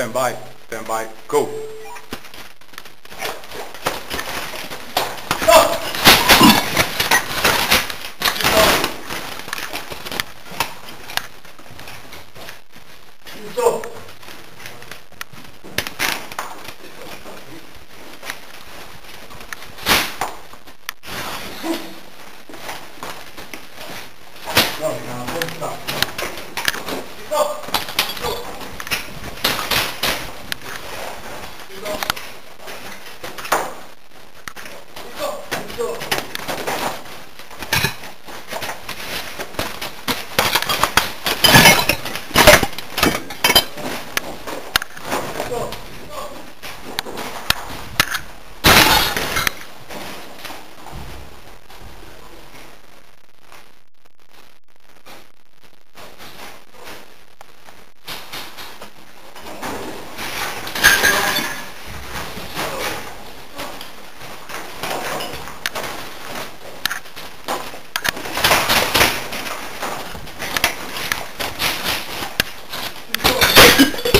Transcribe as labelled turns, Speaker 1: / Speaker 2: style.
Speaker 1: Stand by. Stand by. Go. Stop!
Speaker 2: Stop! No, no, stop. you